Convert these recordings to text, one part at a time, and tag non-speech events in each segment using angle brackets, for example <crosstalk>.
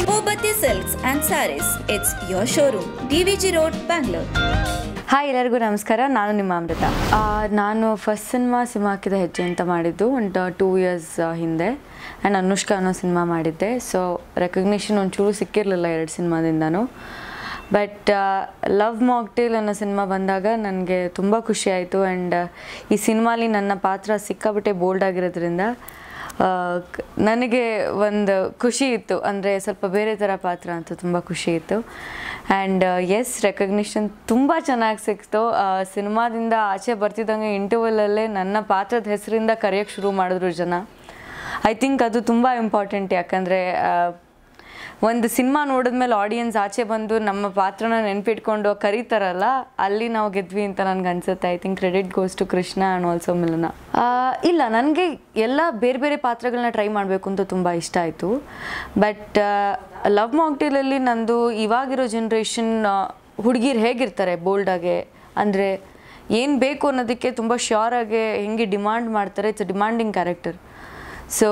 Bobati Silks and Saris. It's your showroom. DVG Road, Bangalore. Hi ಎಲ್ಲರಿಗೂ ನಮಸ್ಕಾರ ನಾನು ನಿಮ್ಮ ಅಮೃತ ನಾನು ಫಸ್ಟ್ ಸಿನಿಮಾ ಹಾಕಿದ ಹೆಜ್ಜೆ ಅಂತ ಮಾಡಿದ್ದು ಒಂದು ಟೂ ಇಯರ್ಸ್ ಹಿಂದೆ ಆ್ಯಂಡ್ ಅನುಷ್ಕಾ ಅನ್ನೋ ಸಿನಿಮಾ ಮಾಡಿದ್ದೆ ಸೊ ರೆಕಗ್ನಿಷನ್ ಒಂಚೂರು ಸಿಕ್ಕಿರಲಿಲ್ಲ ಎರಡು ಸಿನಿಮಾದಿಂದನೂ ಬಟ್ ಲವ್ ಮಾಕ್ಟೇಲ್ ಅನ್ನೋ ಸಿನಿಮಾ ಬಂದಾಗ ನನಗೆ ತುಂಬ ಖುಷಿ ಆಯಿತು ಆ್ಯಂಡ್ ಈ ಸಿನಿಮಾಲಿ ನನ್ನ ಪಾತ್ರ ಸಿಕ್ಕಾಬಿಟ್ಟೆ ಬೋಲ್ಡ್ ಆಗಿರೋದ್ರಿಂದ ನನಗೆ ಒಂದು ಖುಷಿ ಇತ್ತು. ಅಂದರೆ ಸ್ವಲ್ಪ ಬೇರೆ ಥರ ಪಾತ್ರ ಅಂತ ತುಂಬ ಖುಷಿ ಇತ್ತು. ಆ್ಯಂಡ್ ಎಸ್ ರೆಕಗ್ನಿಷನ್ ತುಂಬ ಚೆನ್ನಾಗಿ ಸಿಕ್ತು. ಸಿನಿಮಾದಿಂದ ಆಚೆ ಬರ್ತಿದ್ದಂಗೆ ಇಂಟರ್ವಲಲ್ಲೇ ನನ್ನ ಪಾತ್ರದ ಹೆಸರಿಂದ ಕರೆಯೋಕ್ಕೆ ಶುರು ಮಾಡಿದ್ರು ಜನ. ಐ ಥಿಂಕ್ ಅದು ತುಂಬ ಇಂಪಾರ್ಟೆಂಟ್ ಯಾಕಂದರೆ ಒಂದು ಸಿನಿಮಾ ನೋಡಿದ್ಮೇಲೆ ಆಡಿಯನ್ಸ್ ಆಚೆ ಬಂದು ನಮ್ಮ ಪಾತ್ರನ ನೆನ್ಪಿಟ್ಕೊಂಡು ಕರೀತಾರಲ್ಲ, ಅಲ್ಲಿ ನಾವು ಗೆದ್ವಿ ಅಂತ ನನಗೆ ಅನ್ಸುತ್ತೆ. I think credit goes to Krishna and also Milana ಇಲ್ಲ, ನನಗೆ ಎಲ್ಲ ಬೇರೆ ಬೇರೆ ಪಾತ್ರಗಳನ್ನ ಟ್ರೈ ಮಾಡಬೇಕು ಅಂತ ತುಂಬ ಇಷ್ಟ ಆಯಿತು. ಬಟ್ ಲವ್ ಮಾಕ್ಟೇಲಲ್ಲಿ ನಂದು ಇವಾಗಿರೋ ಜನ್ರೇಷನ್ ಹುಡುಗಿರು ಹೇಗಿರ್ತಾರೆ ಬೋಲ್ಡಾಗೆ ಅಂದರೆ ಏನು ಬೇಕು ಅನ್ನೋದಕ್ಕೆ ತುಂಬ ಶ್ಯೂರಾಗೆ ಹೆಂಗೆ ಡಿಮಾಂಡ್ ಮಾಡ್ತಾರೆ? ಇಟ್ಸ್ ಡಿಮಾಂಡಿಂಗ್ ಕ್ಯಾರೆಕ್ಟರ್ ಸೊ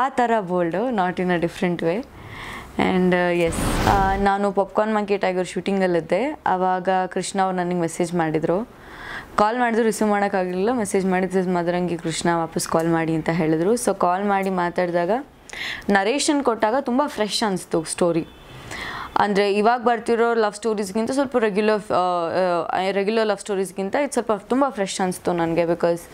ಆ ಥರ bold not in a different way and yes ನಾನು ಪಾಪ್ಕಾರ್ನ್ ಮಂಕಿ ಟೈಗರ್ ಶೂಟಿಂಗಲ್ಲಿದ್ದೆ ಆವಾಗ ಕೃಷ್ಣ ಅವ್ರು ನನಗೆ ಮೆಸೇಜ್ ಮಾಡಿದರು. ಕಾಲ್ ಮಾಡಿದ್ರು ರಿಸೀವ್ ಮಾಡೋಕ್ಕಾಗಲಿಲ್ಲ. ಮೆಸೇಜ್ ಮಾಡಿದ್ದು ಮದರಂಗಿ ಕೃಷ್ಣ ವಾಪಸ್ ಕಾಲ್ ಮಾಡಿ ಅಂತ ಹೇಳಿದ್ರು. ಸೊ ಕಾಲ್ ಮಾಡಿ ಮಾತಾಡಿದಾಗ ನರೇಷನ್ ಕೊಟ್ಟಾಗ ತುಂಬ ಫ್ರೆಶ್ ಅನಿಸ್ತು ಸ್ಟೋರಿ ಅಂದರೆ ಇವಾಗ ಬರ್ತಿರೋ ಲವ್ ಸ್ಟೋರೀಸ್ಗಿಂತ ಸ್ವಲ್ಪ ರೆಗ್ಯುಲರ್ ರೆಗ್ಯುಲರ್ ಲವ್ ಸ್ಟೋರೀಸ್ಗಿಂತ ಇದು ಸ್ವಲ್ಪ ತುಂಬ ಫ್ರೆಶ್ ಅನಿಸ್ತು ನನಗೆ ಬಿಕಾಸ್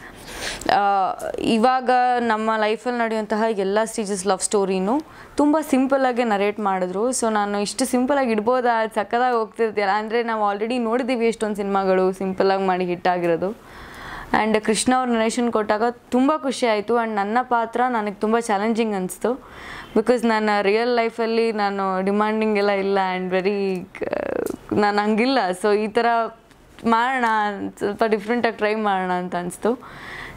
ಇವಾಗ ನಮ್ಮ ಲೈಫಲ್ಲಿ ನಡೆಯುವಂತಹ ಎಲ್ಲ ಸ್ಟೇಜಸ್ ಲವ್ ಸ್ಟೋರಿನೂ ತುಂಬ ಸಿಂಪಲ್ಲಾಗೆ ನರೇಟ್ ಮಾಡಿದ್ರು. ಸೊ ನಾನು ಇಷ್ಟು ಸಿಂಪಲಾಗಿ ಇಡ್ಬೋದಾ? ಸಕ್ಕದಾಗಿ ಹೋಗ್ತಿರ್ತೀರ ಅಂದರೆ ನಾವು ಆಲ್ರೆಡಿ ನೋಡಿದ್ದೀವಿ ಎಷ್ಟೊಂದು ಸಿನಿಮಾಗಳು ಸಿಂಪಲಾಗಿ ಮಾಡಿ ಹಿಟ್ ಆಗಿರೋದು. ಆ್ಯಂಡ್ ಕೃಷ್ಣ ಅವ್ರ ನರೇಷನ್ ಕೊಟ್ಟಾಗ ತುಂಬ ಖುಷಿ ಆಯಿತು. ಆ್ಯಂಡ್ ನನ್ನ ಪಾತ್ರ ನನಗೆ ತುಂಬ ಚಾಲೆಂಜಿಂಗ್ ಅನಿಸ್ತು. ಬಿಕಾಸ್ ನನ್ನ ರಿಯಲ್ ಲೈಫಲ್ಲಿ ನಾನು ಡಿಮ್ಯಾಂಡಿಂಗ್ ಎಲ್ಲ ಇಲ್ಲ ಆ್ಯಂಡ್ ವೆರಿ ನಾನು ಹಂಗಿಲ್ಲ. ಸೊ ಈ ಥರ ಮಾಡೋಣ ಸ್ವಲ್ಪ ಡಿಫ್ರೆಂಟಾಗಿ ಟ್ರೈ ಮಾಡೋಣ ಅಂತ ಅನಿಸ್ತು.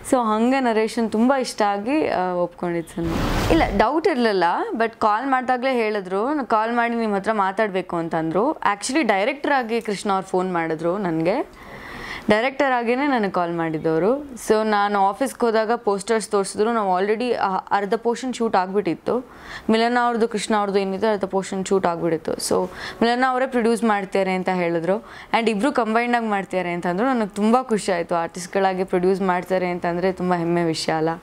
ಸೊ ಹಾಗೆ ನರೇಷನ್ ತುಂಬ ಇಷ್ಟ ಆಗಿ ಒಪ್ಕೊಂಡಿದ್ದು ಸರ್ ಇಲ್ಲ ಡೌಟ್ ಇರಲಿಲ್ಲ ಬಟ್ ಕಾಲ್ ಮಾಡಿದಾಗಲೇ ಹೇಳಿದ್ರು. ಕಾಲ್ ಮಾಡಿ ನಿಮ್ಮ ಹತ್ರ ಮಾತಾಡಬೇಕು ಅಂತಂದರು. ಆ್ಯಕ್ಚುಲಿ ಡೈರೆಕ್ಟರ್ ಆಗಿ ಕೃಷ್ಣ ಅವ್ರು ಫೋನ್ ಮಾಡಿದ್ರು ನನಗೆ. ಡೈರೆಕ್ಟರ್ ಆಗಿಯೇ ನನಗೆ ಕಾಲ್ ಮಾಡಿದ್ದವರು ಸೊ ನಾನು ಆಫೀಸ್ಗೆ ಹೋದಾಗ ಪೋಸ್ಟರ್ಸ್ ತೋರಿಸಿದ್ರು. ನಾವು ಆಲ್ರೆಡಿ ಅರ್ಧ ಪೋರ್ಷನ್ ಶೂಟ್ ಆಗಿಬಿಟ್ಟಿತ್ತು. ಮಿಲನ ಅವ್ರದ್ದು ಕೃಷ್ಣ ಅವ್ರದ್ದು ಏನಿದೆ, ಅರ್ಧ ಪೋರ್ಷನ್ ಶೂಟ್ ಆಗಿಬಿಟ್ಟಿತ್ತು. ಸೊ ಮಿಲನ ಅವರೇ ಪ್ರೊಡ್ಯೂಸ್ ಮಾಡ್ತಾರೆ ಅಂತ ಹೇಳಿದ್ರು. ಆ್ಯಂಡ್ ಇಬ್ಬರು ಕಂಬೈಂಡಾಗಿ ಮಾಡ್ತಾರೆ ಅಂತಂದ್ರು. ನನಗೆ ತುಂಬ ಖುಷಿ ಆಯಿತು. ಆರ್ಟಿಸ್ಟ್ಗಳಾಗಿ ಪ್ರೊಡ್ಯೂಸ್ ಮಾಡ್ತಾರೆ ಅಂತಂದರೆ ತುಂಬ ಹೆಮ್ಮೆ ವಿಷಯ ಅಲ್ಲ.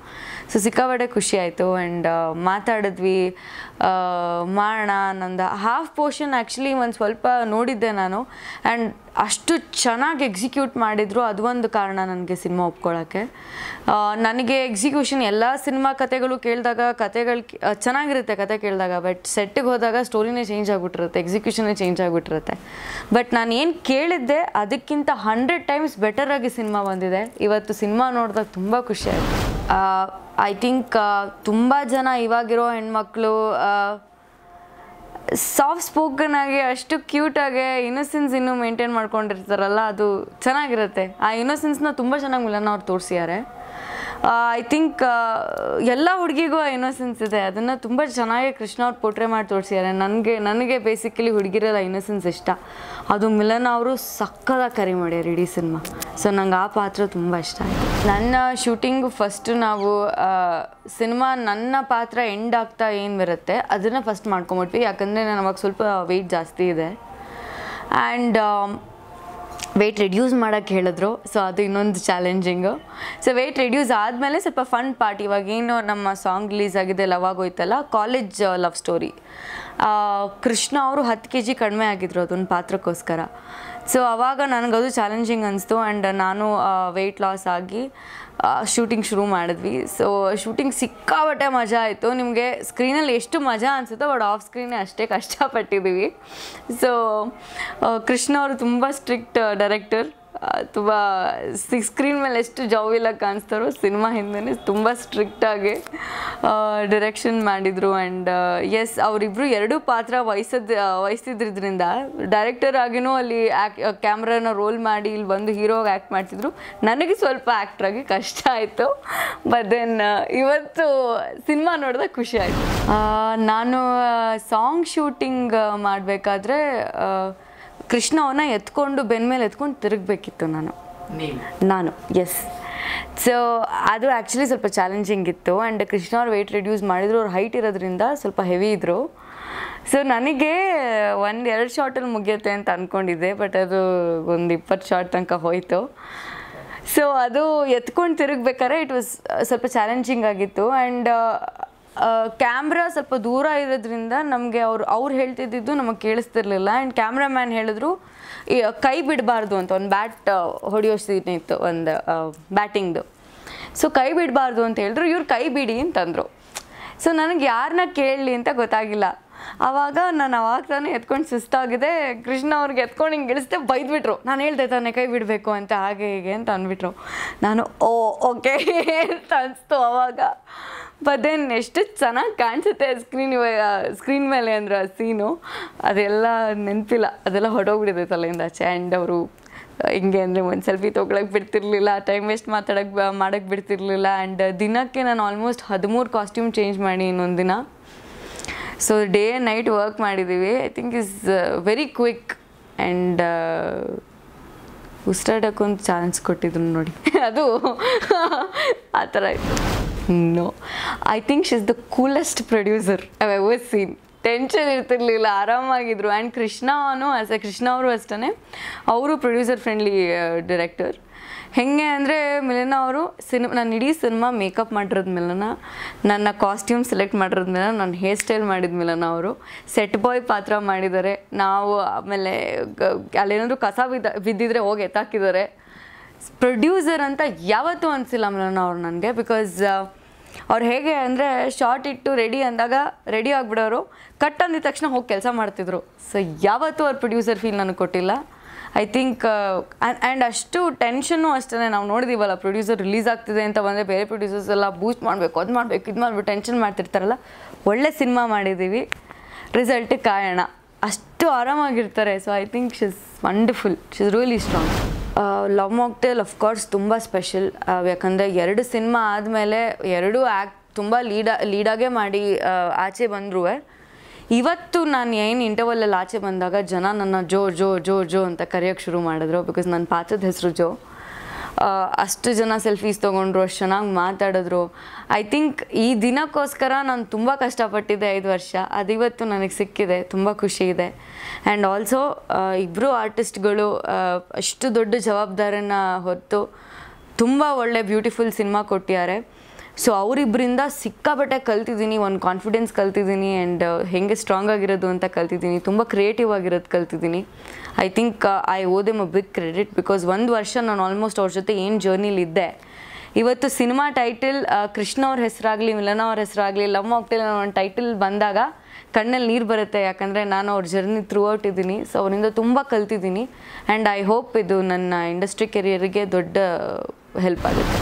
ಸೊ ಸಿಕ್ಕಾಪಟ್ಟೆ ಖುಷಿ ಆಯಿತು ಆ್ಯಂಡ್ ಮಾತಾಡಿದ್ವಿ ಮಾಡೋಣ ನಂದು ಹಾಫ್ ಪೋರ್ಷನ್ ಆ್ಯಕ್ಚುಲಿ ಒಂದು ಸ್ವಲ್ಪ ನೋಡಿದ್ದೆ ನಾನು ಆ್ಯಂಡ್ ಅಷ್ಟು ಚೆನ್ನಾಗಿ ಎಕ್ಸಿಕ್ಯೂಟ್ ಮಾಡಿದ್ರು ಅದು ಒಂದು ಕಾರಣ ನನಗೆ ಸಿನಿಮಾ ಒಪ್ಕೊಳ್ಳೋಕ್ಕೆ ನನಗೆ ಎಕ್ಸಿಕ್ಯೂಷನ್ ಎಲ್ಲ ಸಿನಿಮಾ ಕತೆಗಳು ಕೇಳಿದಾಗ ಕತೆಗಳು ಚೆನ್ನಾಗಿರುತ್ತೆ ಕತೆ ಕೇಳಿದಾಗ ಬಟ್ ಸೆಟ್ಟಿಗೆ ಹೋದಾಗ ಸ್ಟೋರಿನೇ ಚೇಂಜ್ ಆಗಿಬಿಟ್ಟಿರುತ್ತೆ ಎಕ್ಸಿಕ್ಯೂಷನೇ ಚೇಂಜ್ ಆಗಿಬಿಟ್ಟಿರುತ್ತೆ ಬಟ್ ನಾನು ಏನು ಕೇಳಿದ್ದೆ ಅದಕ್ಕಿಂತ ಹಂಡ್ರೆಡ್ ಟೈಮ್ಸ್ ಬೆಟರಾಗಿ ಸಿನಿಮಾ ಬಂದಿದೆ ಇವತ್ತು ಸಿನಿಮಾ ನೋಡಿದಾಗ ತುಂಬ ಖುಷಿ ಆಯಿತು ಐ ಥಿಂಕ್ ತುಂಬ ಜನ ಇವಾಗಿರೋ ಹೆಣ್ಮಕ್ಳು ಸಾಫ್ಟ್ ಸ್ಪೋಕನ್ ಆಗಿ ಅಷ್ಟು ಕ್ಯೂಟಾಗಿ ಇನ್ನೋಸೆನ್ಸ್ ಇನ್ನೂ ಮೇಂಟೈನ್ ಮಾಡ್ಕೊಂಡಿರ್ತಾರಲ್ಲ, ಅದು ಚೆನ್ನಾಗಿರುತ್ತೆ. ಆ ಇನ್ನೋಸೆನ್ಸ್ನ ತುಂಬ ಚೆನ್ನಾಗಿ ಮಿಲನ ಅವ್ರು ತೋರಿಸಿದ್ದಾರೆ. ಐ ಥಿಂಕ್ ಎಲ್ಲ ಹುಡುಗಿಗೂ ಆ ಇನ್ನೋಸೆನ್ಸ್ ಇದೆ. ಅದನ್ನು ತುಂಬ ಚೆನ್ನಾಗಿ ಕೃಷ್ಣ ಅವ್ರು ಪೋಟ್ರೆ ಮಾಡಿ ತೋರಿಸಿದ್ದಾರೆ. ನನಗೆ ನನಗೆ ಬೇಸಿಕಲಿ ಹುಡುಗಿರಲ್ಲ ಇನ್ನೋಸೆನ್ಸ್ ಇಷ್ಟ. ಅದು ಮಿಲನ ಅವರು ಸಕ್ಕದಾಗಿ ಕರಿ ಮಾಡ್ಯಾರ ಇಡೀ ಸಿನಿಮಾ ಸೊ ನಂಗೆ ಆ ಪಾತ್ರ ತುಂಬ ಇಷ್ಟ ಆಯಿತು. ನನ್ನ ಶೂಟಿಂಗು ಫಸ್ಟ್ ನಾವು ಸಿನಿಮಾ ನನ್ನ ಪಾತ್ರ ಎಂಡ್ ಆಗ್ತಾ ಏನು ಬರುತ್ತೆ ಅದನ್ನು ಫಸ್ಟ್ ಮಾಡ್ಕೊಂಬಿಟ್ವಿ. ಯಾಕಂದರೆ ನಾನು ಅವಾಗ ಸ್ವಲ್ಪ ವೆಯ್ಟ್ ಜಾಸ್ತಿ ಇದೆ. ಆ್ಯಂಡ್ ವೆಯ್ಟ್ ರೆಡ್ಯೂಸ್ ಮಾಡೋಕ್ಕೆ ಹೇಳಿದ್ರು. ಸೊ ಅದು ಇನ್ನೊಂದು ಚಾಲೆಂಜಿಂಗು ಸೊ ವೆಯ್ಟ್ ರೆಡ್ಯೂಸ್ ಆದಮೇಲೆ ಸ್ವಲ್ಪ ಫನ್ ಪಾರ್ಟ್ ಇವಾಗ ಏನು ನಮ್ಮ ಸಾಂಗ್ ರಿಲೀಸ್ ಆಗಿದೆ ಲವ್ ಆಗೋಯ್ತಲ್ಲ ಕಾಲೇಜ್ ಲವ್ ಸ್ಟೋರಿ ಕೃಷ್ಣ ಅವರು ಹತ್ತು ಕೆ ಜಿ ಕಡಿಮೆ ಆಗಿದ್ರು ಅದೊಂದು ಪಾತ್ರಕ್ಕೋಸ್ಕರ. ಸೊ ಅವಾಗ ನನಗದು ಚಾಲೆಂಜಿಂಗ್ ಅನಿಸ್ತು ಆ್ಯಂಡ್ ನಾನು ವೆಯ್ಟ್ ಲಾಸ್ ಆಗಿ ಶೂಟಿಂಗ್ ಶುರು ಮಾಡಿದ್ವಿ. ಸೊ ಶೂಟಿಂಗ್ ಸಿಕ್ಕಾಪಟ್ಟೆ ಮಜಾ ಆಯಿತು. ನಿಮಗೆ ಸ್ಕ್ರೀನಲ್ಲಿ ಎಷ್ಟು ಮಜಾ ಅನಿಸುತ್ತೋ ಬಟ್ ಆಫ್ ಸ್ಕ್ರೀನೇ ಅಷ್ಟೇ ಕಷ್ಟಪಟ್ಟಿದ್ದೀವಿ. ಸೊ ಕೃಷ್ಣ ಅವರು ತುಂಬ ಸ್ಟ್ರಿಕ್ಟ್ ಡೈರೆಕ್ಟರ್ ತುಂಬ ಸ್ಕ್ರೀನ್ ಮೇಲೆ ಎಷ್ಟು ಜಾವಿಲ್ಲ ಕಾಣಿಸ್ತಾರೋ ಸಿನಿಮಾ ಹಿಂದೆ ತುಂಬ ಸ್ಟ್ರಿಕ್ಟಾಗಿ ಡಿರೆಕ್ಷನ್ ಮಾಡಿದರು ಆ್ಯಂಡ್ ಎಸ್ ಅವರಿಬ್ಬರು ಎರಡೂ ಪಾತ್ರ ವಹಿಸದ ವಹಿಸ್ತಿದ್ರಿಂದ ಡೈರೆಕ್ಟರ್ ಆಗಿನೂ ಅಲ್ಲಿ ಆ್ಯಕ್ ಕ್ಯಾಮ್ರಾನ ರೋಲ್ ಮಾಡಿ ಇಲ್ಲಿ ಬಂದು ಹೀರೋಗೆ ಆ್ಯಕ್ಟ್ ಮಾಡ್ತಿದ್ರು. ನನಗೆ ಸ್ವಲ್ಪ ಆ್ಯಕ್ಟ್ರಾಗಿ ಕಷ್ಟ ಆಯಿತು. ಬಟ್ ದೆನ್ ಇವತ್ತು ಸಿನಿಮಾ ನೋಡಿದಾಗ ಖುಷಿ ಆಯಿತು. ನಾನು ಸಾಂಗ್ ಶೂಟಿಂಗ್ ಮಾಡಬೇಕಾದ್ರೆ ಕೃಷ್ಣ ಅವನ್ನ ಎತ್ಕೊಂಡು ಬೆನ್ಮೇಲೆ ಎತ್ಕೊಂಡು ತಿರುಗಬೇಕಿತ್ತು ನಾನು. ನಾನು? ಎಸ್ ಸೊ ಅದು ಆ್ಯಕ್ಚುಲಿ ಸ್ವಲ್ಪ ಚಾಲೆಂಜಿಂಗ್ ಇತ್ತು ಆ್ಯಂಡ್ ಕೃಷ್ಣ ಅವ್ರು ವೆಯ್ಟ್ ರಿಡ್ಯೂಸ್ ಮಾಡಿದ್ರು ಅವ್ರು ಹೈಟ್ ಇರೋದ್ರಿಂದ ಸ್ವಲ್ಪ ಹೆವಿ ಇದ್ದರು ಸೊ ನನಗೆ ಒಂದು ಎರಡು ಶಾರ್ಟಲ್ಲಿ ಮುಗಿಯುತ್ತೆ ಅಂತ ಅಂದ್ಕೊಂಡಿದ್ದೆ ಬಟ್ ಅದು ಒಂದು ಇಪ್ಪತ್ತು ಶಾರ್ಟ್ ತನಕ ಹೋಯಿತು. ಸೊ ಅದು ಎತ್ಕೊಂಡು ತಿರುಗ್ಬೇಕಾದ್ರೆ ಇಟ್ ವಾಸ್ ಸ್ವಲ್ಪ ಚಾಲೆಂಜಿಂಗ್ ಆಗಿತ್ತು ಆ್ಯಂಡ್ ಕ್ಯಾಮ್ರಾ ಸ್ವಲ್ಪ ದೂರ ಇರೋದ್ರಿಂದ ನಮಗೆ ಅವ್ರು ಅವ್ರು ಹೇಳ್ತಿದ್ದಿದ್ದು ನಮಗೆ ಕೇಳಿಸ್ತಿರ್ಲಿಲ್ಲ. ಆ್ಯಂಡ್ ಕ್ಯಾಮ್ರಾಮ್ಯಾನ್ ಹೇಳಿದ್ರು ಕೈ ಬಿಡಬಾರ್ದು ಅಂತ, ಒಂದು ಬ್ಯಾಟ್ ಹೊಡೆಯೋ ಒಂದು ಬ್ಯಾಟಿಂಗ್ದು ಸೊ ಕೈ ಬಿಡಬಾರ್ದು ಅಂತ ಹೇಳಿದ್ರು, ಇವ್ರು ಕೈ ಬಿಡಿ ಅಂತಂದರು. ಸೊ ನನಗೆ ಯಾರನ್ನ ಕೇಳಲಿ ಅಂತ ಗೊತ್ತಾಗಿಲ್ಲ. ಆವಾಗ ನಾನು ಅವಾಗ ತಾನೇ ಎತ್ಕೊಂಡು ಸುಸ್ತಾಗಿದೆ ಕೃಷ್ಣ ಅವ್ರಿಗೆ ಎತ್ಕೊಂಡು ಹಿಂಗೆ ಇಳಿಸ್ದೆ ಬೈದ್ಬಿಟ್ರು. ನಾನು ಹೇಳ್ದೆ, ತಾನೆ ಕೈ ಬಿಡಬೇಕು ಅಂತ, ಹಾಗೆ ಹೀಗೆ ಅಂತ ಅಂದ್ಬಿಟ್ರು. ನಾನು, ಓ, ಓಕೆ ಅಂತ ಅನಿಸ್ತು ಅವಾಗ. ಬಟ್ ದೆನ್ ಎಷ್ಟು ಚೆನ್ನಾಗಿ ಕಾಣಿಸುತ್ತೆ ಸ್ಕ್ರೀನ್ ಸ್ಕ್ರೀನ್ ಮೇಲೆ ಅಂದ್ರೆ ಆ ಸೀನು ಅದೆಲ್ಲ ನೆನಪಿಲ್ಲ. ಅದೆಲ್ಲ ಹೊಡೋಗ್ಬಿಟ್ಟಿದೆ ತಲೆಯಿಂದ ಆಚೆ. ಆ್ಯಂಡ್ ಅವರು, ಹಿಂಗೆ ಅಂದರೆ ಒಂದು ಸೆಲ್ಫಿ ತೊಗೊಳಕ್ಕೆ ಬಿಡ್ತಿರ್ಲಿಲ್ಲ ಟೈಮ್ ವೇಸ್ಟ್ ಮಾತಾಡೋಕ್ಕೆ ಮಾಡೋಕ್ಕೆ ಬಿಡ್ತಿರ್ಲಿಲ್ಲ. ಆ್ಯಂಡ್ ದಿನಕ್ಕೆ ನಾನು ಆಲ್ಮೋಸ್ಟ್ ಹದಿಮೂರು ಕಾಸ್ಟ್ಯೂಮ್ ಚೇಂಜ್ ಮಾಡಿ ಇನ್ನೊಂದು ದಿನ. ಸೊ ಡೇ ನೈಟ್ ವರ್ಕ್ ಮಾಡಿದ್ದೀವಿ I think is very quick and ಉಸಿರಾಡೋಕ್ಕೊಂದು chance ಕೊಟ್ಟಿದ್ರು ನೋಡಿ. <laughs> ಅದು <laughs> ಆ ಥರ ಇತ್ತು no I think she is the coolest producer I ever seen tension ಇರ್ತಿರ್ಲಿಲ್ಲ. ಆರಾಮಾಗಿದ್ರು. ಆ್ಯಂಡ್ ಕೃಷ್ಣನು ಆಸ್ ಎ ಕೃಷ್ಣ ಅವರು ಅಷ್ಟೇ ಅವರು ಪ್ರೊಡ್ಯೂಸರ್ ಫ್ರೆಂಡ್ಲಿ ಡೈರೆಕ್ಟರ್ ಹೆಂಗೆ ಅಂದರೆ ಮಿಲನ ಅವರು ಸಿನಿಮಾ, ನಾನು ಇಡೀ ಸಿನಿಮಾ ಮೇಕಪ್ ಮಾಡಿರೋದು ಮಿಲನ, ನನ್ನ ಕಾಸ್ಟ್ಯೂಮ್ ಸೆಲೆಕ್ಟ್ ಮಾಡಿರೋದು ಮಿಲನ ನನ್ನ ಹೇರ್ ಸ್ಟೈಲ್ ಮಾಡಿದ ಮಿಲನ ಅವರು. ಸೆಟ್ ಬಾಯ್ ಪಾತ್ರ ಮಾಡಿದ್ದಾರೆ. ನಾವು ಆಮೇಲೆ ಅಲ್ಲೇನಾದರೂ ಕಸ ಬಿದ್ದ, ಬಿದ್ದಿದ್ರೆ ಹೋಗಿ ಎತ್ತಾಕಿದ್ದಾರೆ. ಪ್ರೊಡ್ಯೂಸರ್ ಅಂತ ಯಾವತ್ತೂ ಅನಿಸಿಲ್ಲ ಮಿಲನ ಅವ್ರು ನನಗೆ ಬಿಕಾಸ್ ಅವ್ರು ಹೇಗೆ ಅಂದರೆ ಶಾರ್ಟ್ ಇಟ್ಟು ರೆಡಿ ಅಂದಾಗ ರೆಡಿ ಆಗಿಬಿಡೋರು. ಕಟ್ ಅಂದಿದ ತಕ್ಷಣ ಹೋಗಿ ಕೆಲಸ ಮಾಡ್ತಿದ್ರು. ಸೊ ಯಾವತ್ತೂ ಅವ್ರು ಪ್ರೊಡ್ಯೂಸರ್ ಫೀಲ್ ನನಗೆ ಕೊಟ್ಟಿಲ್ಲ. ಐ ಥಿಂಕ್ ಆ್ಯಂಡ್ ಅಷ್ಟು ಟೆನ್ಷನ್ನು ಅಷ್ಟೇ ನಾವು ನೋಡಿದೀವಲ್ಲ ಪ್ರೊಡ್ಯೂಸರ್ ರಿಲೀಸ್ ಆಗ್ತಿದೆ ಅಂತ ಬಂದರೆ ಬೇರೆ ಪ್ರೊಡ್ಯೂಸರ್ಸ್ ಎಲ್ಲ ಬೂಸ್ಟ್ ಮಾಡಬೇಕು, ಅದು ಮಾಡಬೇಕು, ಇದು ಮಾಡಬೇಕು ಟೆನ್ಷನ್ ಮಾಡ್ತಿರ್ತಾರಲ್ಲ. ಒಳ್ಳೆ ಸಿನಿಮಾ ಮಾಡಿದ್ದೀವಿ ರಿಸಲ್ಟ್ ಕಾಯೋಣ ಅಷ್ಟು ಆರಾಮಾಗಿರ್ತಾರೆ so I think she's wonderful she's really strong love mocktail of course ತುಂಬ ಸ್ಪೆಷಲ್ ಯಾಕಂದರೆ ಎರಡು ಸಿನಿಮಾ ಆದಮೇಲೆ ಎರಡೂ ಆ್ಯಕ್ಟ್ ತುಂಬ ಲೀಡ ಲೀಡಾಗೇ ಮಾಡಿ ಆಚೆ ಬಂದರೂ ಇವತ್ತು ನಾನು ಏನು ಇಂಟರ್ವಲ್ಲಲ್ಲಿ ಆಚೆ ಬಂದಾಗ ಜನ ನನ್ನ ಜೋ ಜೋ ಜೋ ಜೋ ಅಂತ ಕರೆಯೋಕ್ಕೆ ಶುರು ಮಾಡಿದ್ರು ಬಿಕಾಸ್ ನನ್ನ ಪಾತ್ರದ ಹೆಸರು ಜೋ. ಅಷ್ಟು ಜನ ಸೆಲ್ಫೀಸ್ ತೊಗೊಂಡ್ರು, ಅಷ್ಟು ಚೆನ್ನಾಗಿ ಮಾತಾಡಿದ್ರು. ಐ ಥಿಂಕ್ ಈ ದಿನಕ್ಕೋಸ್ಕರ ನಾನು ತುಂಬ ಕಷ್ಟಪಟ್ಟಿದ್ದೆ ಐದು ವರ್ಷ. ಅದು ಇವತ್ತು ನನಗೆ ಸಿಕ್ಕಿದೆ, ತುಂಬ ಖುಷಿ ಇದೆ. ಆ್ಯಂಡ್ ಆಲ್ಸೋ ಇಬ್ಬರು ಆರ್ಟಿಸ್ಟ್ಗಳು ಅಷ್ಟು ದೊಡ್ಡ ಜವಾಬ್ದಾರಿನ ಹೊತ್ತು ತುಂಬ ಒಳ್ಳೆ ಬ್ಯೂಟಿಫುಲ್ ಸಿನಿಮಾ ಕೊಟ್ಟಿದ್ದಾರೆ. ಸೊ ಅವರಿಬ್ಬರಿಂದ ಸಿಕ್ಕಾಪಟ್ಟೆ ಕಲ್ತಿದ್ದೀನಿ, ಒಂದು ಕಾನ್ಫಿಡೆನ್ಸ್ ಕಲ್ತಿದ್ದೀನಿ ಆ್ಯಂಡ್ ಹೆಂಗೆ ಸ್ಟ್ರಾಂಗ್ ಆಗಿರೋದು ಅಂತ ಕಲ್ತಿದ್ದೀನಿ, ತುಂಬ ಕ್ರಿಯೇಟಿವ್ ಆಗಿರೋದು ಕಲ್ತಿದ್ದೀನಿ. ಐ ಥಿಂಕ್ ಐ ಓ ಮ ಅ ಬಿಗ್ ಕ್ರೆಡಿಟ್ ಬಿಕಾಸ್ ಒಂದು ವರ್ಷ ನಾನು ಆಲ್ಮೋಸ್ಟ್ ಅವ್ರ ಜೊತೆ ಏನು ಜರ್ನಿಲಿದ್ದೆ ಇವತ್ತು ಸಿನಿಮಾ ಟೈಟಲ್ ಕೃಷ್ಣ ಅವ್ರ ಹೆಸರಾಗಲಿ ಮಿಲನ ಅವ್ರ ಹೆಸರಾಗಲಿ ಲವ್ ಮಾಕ್ಟೇಲ್ ಅನ್ನೋ ಒಂದು ಟೈಟಲ್ ಬಂದಾಗ ಕಣ್ಣಲ್ಲಿ ನೀರು ಬರುತ್ತೆ. ಯಾಕಂದರೆ ನಾನು ಅವ್ರ ಜರ್ನಿ ಥ್ರೂ ಔಟ್ ಇದ್ದೀನಿ. ಸೊ ಅವರಿಂದ ತುಂಬ ಕಲ್ತಿದ್ದೀನಿ. ಆ್ಯಂಡ್ ಐ ಹೋಪ್ ಇದು ನನ್ನ ಇಂಡಸ್ಟ್ರಿ ಕೆರಿಯರಿಗೆ ದೊಡ್ಡ ಹೆಲ್ಪ್ ಆಗುತ್ತೆ.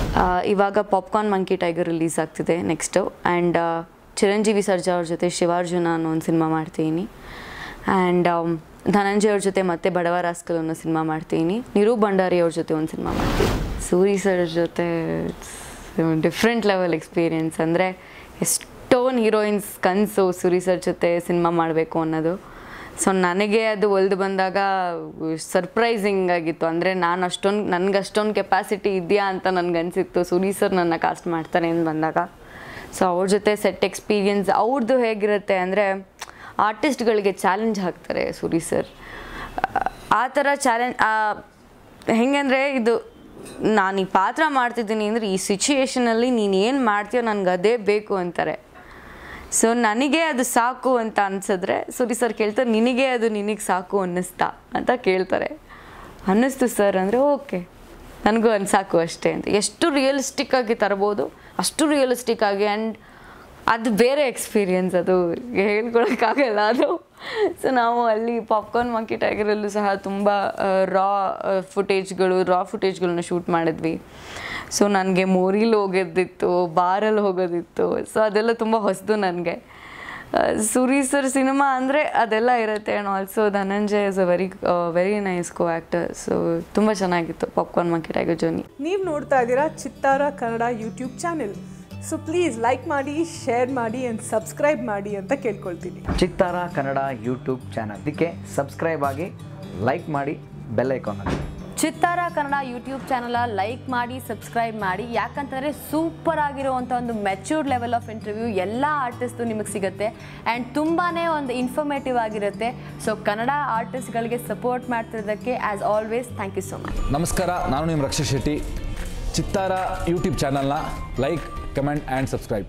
ಇವಾಗ ಪಾಪ್ಕಾರ್ನ್ ಮಂಕಿ ಟೈಗರ್ ರಿಲೀಸ್ ಆಗ್ತಿದೆ ನೆಕ್ಸ್ಟು ಆ್ಯಂಡ್ ಚಿರಂಜೀವಿ ಸರ್ಜಾ ಅವ್ರ ಜೊತೆ ಶಿವಾರ್ಜುನ ಅನ್ನೋ ಒಂದು ಸಿನಿಮಾ ಮಾಡ್ತೀನಿ. ಆ್ಯಂಡ್ ಧನಂಜಯ್ ಅವ್ರ ಜೊತೆ ಮತ್ತೆ ಬಡವ ರಾಸ್ಕಲ್ ಅನ್ನೋ ಸಿನಿಮಾ ಮಾಡ್ತೀನಿ. ನಿರು ಭಂಡಾರಿ ಅವ್ರ ಜೊತೆ ಒಂದು ಸಿನಿಮಾ ಮಾಡ್ತೀನಿ. ಸೂರಿ ಸರ್ ಜೊತೆ ಡಿಫ್ರೆಂಟ್ ಲೆವೆಲ್ ಎಕ್ಸ್ಪೀರಿಯನ್ಸ್ ಅಂದರೆ ಎಷ್ಟೊಂದು ಹೀರೋಯಿನ್ಸ್ ಕನಸು ಸೂರಿ ಸರ್ ಜೊತೆ ಸಿನಿಮಾ ಮಾಡಬೇಕು ಅನ್ನೋದು. ಸೊ ನನಗೆ ಅದು ಒಲ್ದು ಬಂದಾಗ ಸರ್ಪ್ರೈಸಿಂಗ್ ಆಗಿತ್ತು. ಅಂದರೆ ನಾನು ಅಷ್ಟೊಂದು, ನನಗೆ ಅಷ್ಟೊಂದು ಕೆಪಾಸಿಟಿ ಇದೆಯಾ ಅಂತ ನನಗೆ ಅನಿಸಿತ್ತು. ಸುನಿ ಸರ್ ನನ್ನ ಕಾಸ್ಟ್ ಮಾಡ್ತಾರೆ ಅಂತ ಬಂದಾಗ. ಸೊ ಅವ್ರ ಜೊತೆ ಸೆಟ್ ಎಕ್ಸ್ಪೀರಿಯನ್ಸ್ ಅವ್ರದ್ದು ಹೇಗಿರುತ್ತೆ ಅಂದರೆ ಆರ್ಟಿಸ್ಟ್ಗಳಿಗೆ ಚಾಲೆಂಜ್ ಹಾಕ್ತಾರೆ ಸುರಿ ಸರ್. ಆ ಥರ ಚಾಲೆಂಜ್ ಹೆಂಗಂದರೆ ಇದು ನಾನು ಈ ಪಾತ್ರ ಮಾಡ್ತಿದ್ದೀನಿ ಅಂದರೆ ಈ ಸಿಚುಯೇಷನಲ್ಲಿ ನೀನು ಏನು ಮಾಡ್ತೀಯೋ ನನಗೆ ಅದೇ ಬೇಕು ಅಂತಾರೆ. ಸೊ ನನಗೆ ಅದು ಸಾಕು ಅಂತ ಅನ್ಸಿದ್ರೆ ಸುರಿ ಸರ್ ಕೇಳ್ತಾರೆ, ನಿನಗೆ ಅದು ನಿನಗೆ ಸಾಕು ಅನ್ನಿಸ್ತಾ ಅಂತ ಕೇಳ್ತಾರೆ. ಅನ್ನಿಸ್ತು ಸರ್ ಅಂದರೆ, ಓಕೆ, ನನಗೂ ಅನ್ ಸಾಕು ಅಷ್ಟೇ ಅಂತ. ಎಷ್ಟು ರಿಯಲಿಸ್ಟಿಕ್ ಆಗಿ ತರ್ಬೋದು, ಅಷ್ಟು ರಿಯಲಿಸ್ಟಿಕ್ ಆಗಿ ಆ್ಯಂಡ್ ಅದು ಬೇರೆ ಎಕ್ಸ್ಪೀರಿಯನ್ಸ್ ಅದು. ಹೇಳ್ಕೊಳಕ್ಕಾಗಲ್ಲ ಅದು. ಸೊ ನಾವು ಅಲ್ಲಿ ಪಾಪ್ಕಾರ್ನ್ ಮಂಕಿ ಟೈಗರಲ್ಲೂ ಸಹ ತುಂಬ ರಾ ಫುಟೇಜ್ಗಳು ರಾ ಫುಟೇಜ್ಗಳನ್ನ ಶೂಟ್ ಮಾಡಿದ್ವಿ. ಸೊ ನನಗೆ ಮೋರಿಲಿ ಹೋಗೋದಿತ್ತು ಬಾರಲ್ಲಿ ಹೋಗೋದಿತ್ತು. ಸೊ ಅದೆಲ್ಲ ತುಂಬ ಹೊಸದು ನನಗೆ. ಸುರಿ ಸರ್ ಸಿನಿಮಾ ಅಂದರೆ ಅದೆಲ್ಲ ಇರುತ್ತೆ and also Dhananjay is a very very nice co actor so ತುಂಬ ಚೆನ್ನಾಗಿತ್ತು. ಪಾಪ್ಕಾರ್ನ್ ಮಾರ್ಕೆಟ್ ಆಗೋ ಜರ್ನಿ. ನೀವು ನೋಡ್ತಾ ಇದ್ದೀರಾ Chittara Kannada YouTube channel so please like ಮಾಡಿ ಶೇರ್ ಮಾಡಿ ಆ್ಯಂಡ್ ಸಬ್ಸ್ಕ್ರೈಬ್ ಮಾಡಿ ಅಂತ ಕೇಳ್ಕೊಳ್ತೀನಿ. ಚಿತ್ತಾರ ಕನ್ನಡ ಯೂಟ್ಯೂಬ್ ಚಾನಲ್ ಅದಕ್ಕೆ ಸಬ್ಸ್ಕ್ರೈಬ್ ಆಗಿ ಲೈಕ್ ಮಾಡಿ bell icon Chittara Kannada YouTube channel like ಮಾಡಿ, ಸಬ್ಸ್ಕ್ರೈಬ್ ಮಾಡಿ. ಯಾಕಂತಂದರೆ ಸೂಪರ್ ಆಗಿರುವಂಥ ಒಂದು ಮೆಚ್ಯೂರ್ಡ್ ಲೆವೆಲ್ ಆಫ್ ಇಂಟರ್ವ್ಯೂ ಎಲ್ಲ ಆರ್ಟಿಸ್ಟು ನಿಮಗೆ ಸಿಗುತ್ತೆ. ಆ್ಯಂಡ್ ತುಂಬಾ ಒಂದು ಇನ್ಫಾರ್ಮೇಟಿವ್ ಆಗಿರುತ್ತೆ. ಸೊ ಕನ್ನಡ ಆರ್ಟಿಸ್ಟ್ಗಳಿಗೆ support ಮಾಡ್ತಿರೋದಕ್ಕೆ as always thank you so much ನಮಸ್ಕಾರ, ನಾನು ನಿಮ್ಮ ರಕ್ಷಾ ಶೆಟ್ಟಿ. ಚಿತ್ತಾರ ಯೂಟ್ಯೂಬ್ ಚಾನಲ್ನ ಲೈಕ್, ಕಮೆಂಟ್ ಆ್ಯಂಡ್ ಸಬ್ಸ್ಕ್ರೈಬ್